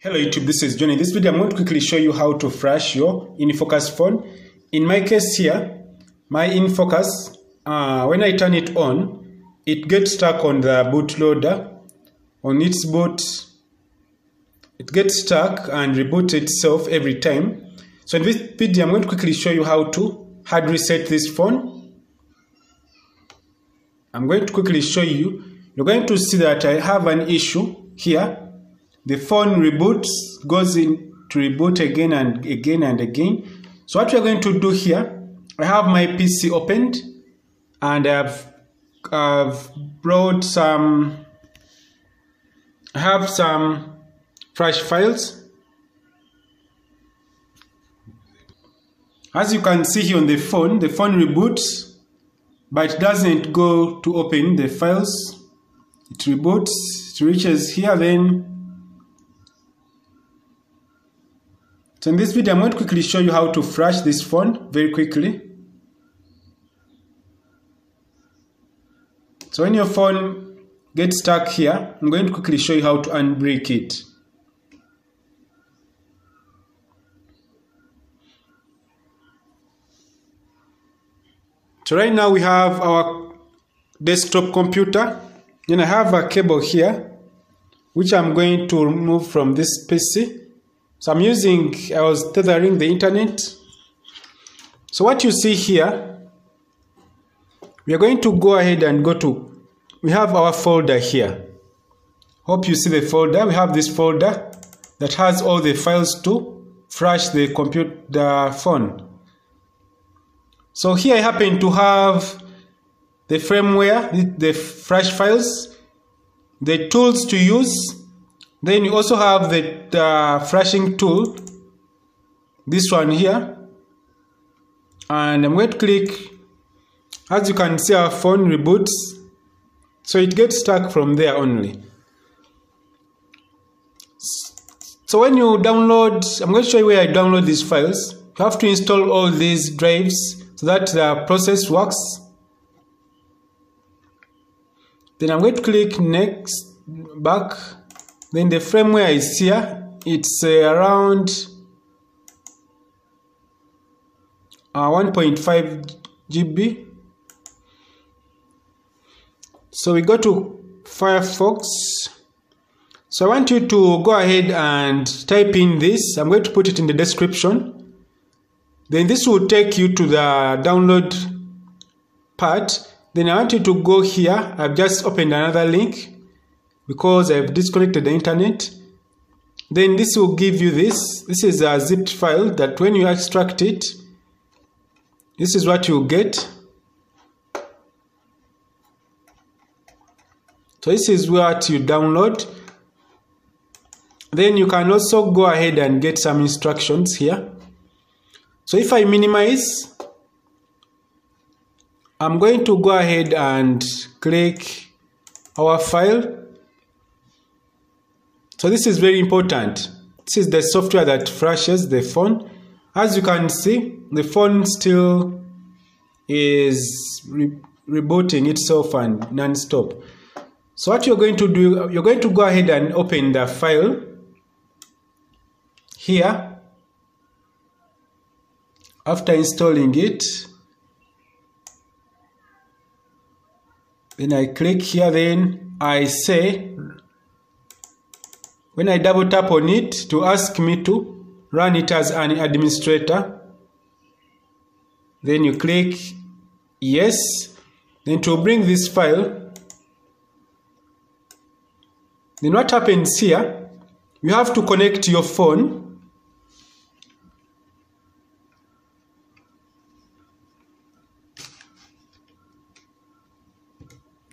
Hello YouTube, this is Johnny. In this video, I'm going to quickly show you how to flash your InFocus phone. In my case here, my InFocus, uh, when I turn it on, it gets stuck on the bootloader. On its boot, it gets stuck and reboots itself every time. So in this video, I'm going to quickly show you how to hard reset this phone. I'm going to quickly show you. You're going to see that I have an issue here the phone reboots goes in to reboot again and again and again. So what we're going to do here i have my pc opened and i've i've brought some i have some flash files. As you can see here on the phone the phone reboots but it doesn't go to open the files. It reboots it reaches here then So in this video, I'm going to quickly show you how to flash this phone very quickly. So when your phone gets stuck here, I'm going to quickly show you how to unbrick it. So right now we have our desktop computer. Then I have a cable here, which I'm going to remove from this PC. So I'm using, I was tethering the internet. So what you see here, we are going to go ahead and go to, we have our folder here. Hope you see the folder. We have this folder that has all the files to flash the computer, phone. So here I happen to have the firmware, the, flash files, the tools to use, then you also have the uh, flashing tool. This one here. And I'm going to click. As you can see our phone reboots. So it gets stuck from there only. So when you download I'm going to show you where I download these files. You have to install all these drives so that the process works. Then I'm going to click next back then the firmware is here it's uh, around uh, 1.5 GB so we go to Firefox. So I want you to go ahead and type in this. I'm going to put it in the description. Then this will take you to the download part. Then I want you to go here. I've just opened another link because I've disconnected the internet. Then this will give you this. This is a zipped file that when you extract it this is what you get. So this is what you download. Then you can also go ahead and get some instructions here. So if I minimize I'm going to go ahead and click our file so this is very important. This is the software that flashes the phone. As you can see, the phone still is re rebooting itself and non-stop. So what you're going to do, you're going to go ahead and open the file here. After installing it, then I click here, then I say when I double tap on it to ask me to run it as an administrator, then you click yes, then to bring this file, then what happens here, you have to connect your phone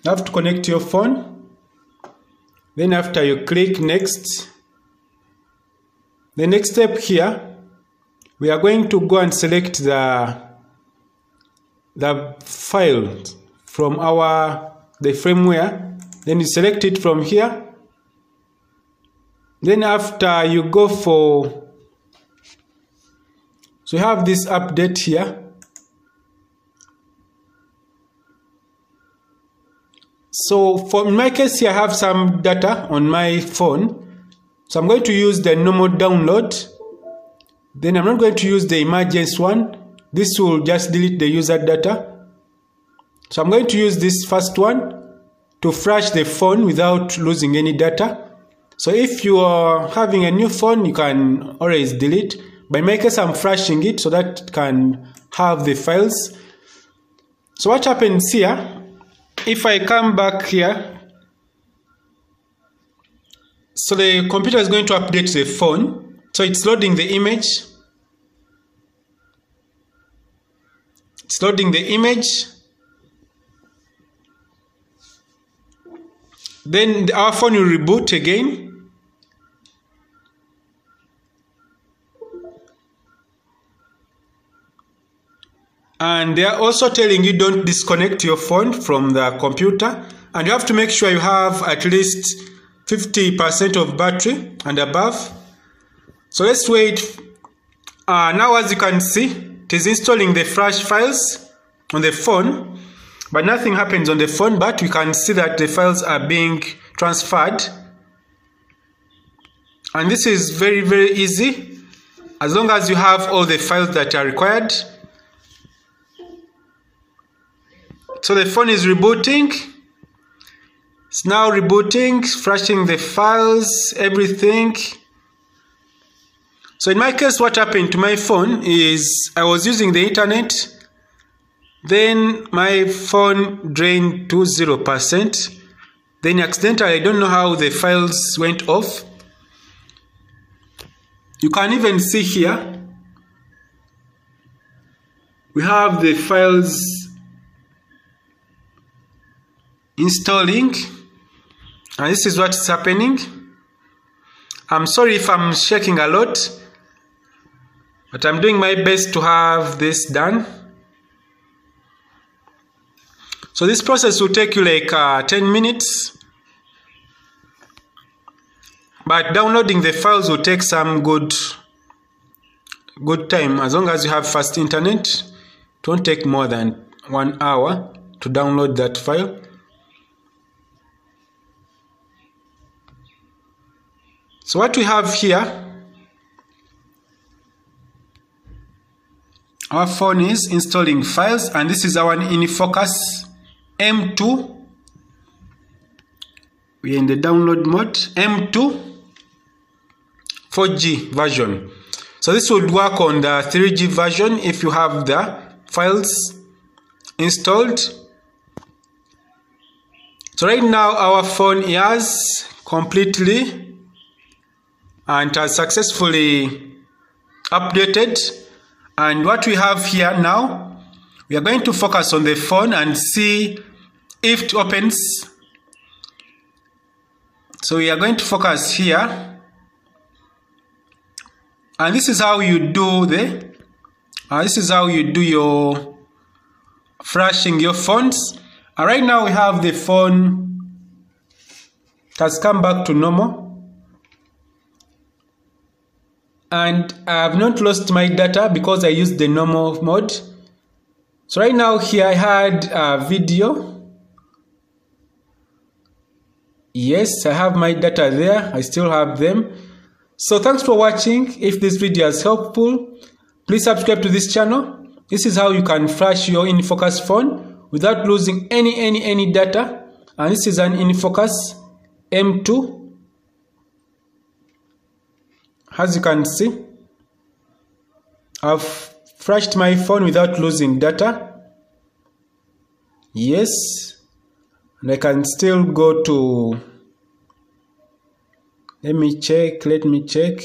you have to connect your phone then after you click next the next step here we are going to go and select the the file from our the firmware. Then you select it from here. Then after you go for so you have this update here So for in my case here, I have some data on my phone. So I'm going to use the normal download. Then I'm not going to use the emergency one. This will just delete the user data. So I'm going to use this first one to flash the phone without losing any data. So if you are having a new phone, you can always delete. But in my case, I'm flashing it so that it can have the files. So what happens here, if I come back here, so the computer is going to update the phone. So it's loading the image. It's loading the image. Then our phone will reboot again. And they are also telling you don't disconnect your phone from the computer. And you have to make sure you have at least 50% of battery and above. So let's wait. Uh, now as you can see, it is installing the flash files on the phone. But nothing happens on the phone, but we can see that the files are being transferred. And this is very, very easy. As long as you have all the files that are required. So the phone is rebooting. It's now rebooting, flashing the files, everything. So in my case, what happened to my phone is I was using the internet. Then my phone drained to 0%. Then accidentally, I don't know how the files went off. You can even see here, we have the files installing and this is what's happening. I'm sorry if I'm shaking a lot but I'm doing my best to have this done. So this process will take you like uh, 10 minutes. But downloading the files will take some good good time. As long as you have fast internet it won't take more than one hour to download that file So what we have here, our phone is installing files and this is our InFocus M2. We are in the download mode, M2 4G version. So this would work on the 3G version if you have the files installed. So right now our phone is completely and has successfully updated. And what we have here now we are going to focus on the phone and see if it opens. So we are going to focus here. And this is how you do the uh, this is how you do your flashing your phones. And right now we have the phone it has come back to normal and I have not lost my data because I used the normal mode. So right now here I had a video. Yes, I have my data there. I still have them. So thanks for watching. If this video is helpful, please subscribe to this channel. This is how you can flash your InFocus phone without losing any, any, any data. And this is an InFocus M2 as you can see I've flashed my phone without losing data. Yes and I can still go to let me check let me check.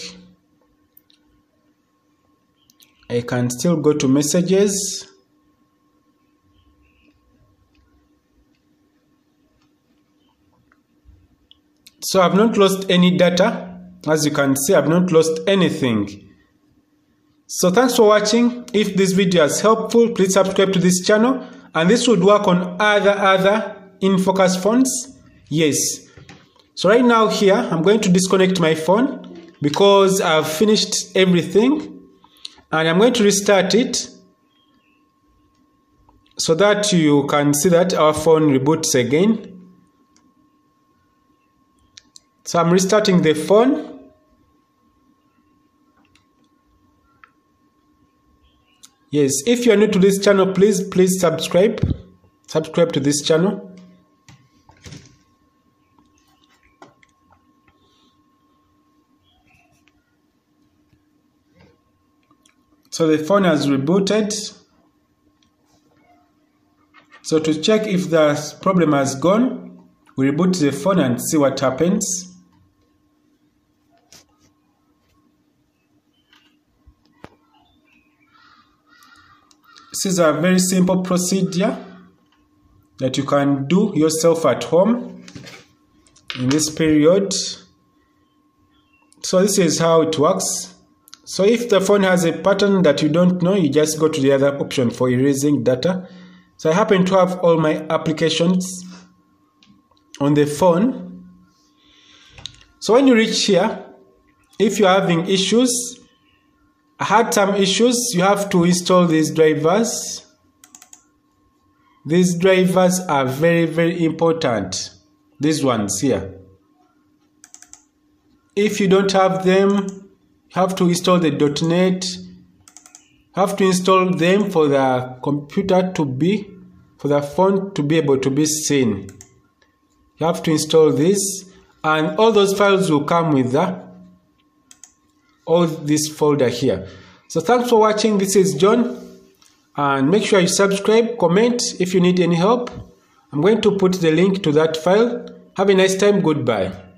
I can still go to messages. So I've not lost any data as you can see, I've not lost anything. So thanks for watching. If this video is helpful, please subscribe to this channel. And this would work on other, other InFocus phones. Yes. So right now here, I'm going to disconnect my phone because I've finished everything. And I'm going to restart it so that you can see that our phone reboots again. So I'm restarting the phone. Yes, if you are new to this channel, please, please subscribe. Subscribe to this channel. So the phone has rebooted. So to check if the problem has gone, we reboot the phone and see what happens. This is a very simple procedure that you can do yourself at home in this period. So this is how it works. So if the phone has a pattern that you don't know, you just go to the other option for erasing data. So I happen to have all my applications on the phone. So when you reach here, if you're having issues, had some issues. You have to install these drivers. These drivers are very, very important. These ones here. If you don't have them, you have to install the .NET. Have to install them for the computer to be, for the phone to be able to be seen. You have to install this, and all those files will come with the all this folder here. So thanks for watching. This is John. And make sure you subscribe, comment if you need any help. I'm going to put the link to that file. Have a nice time. Goodbye.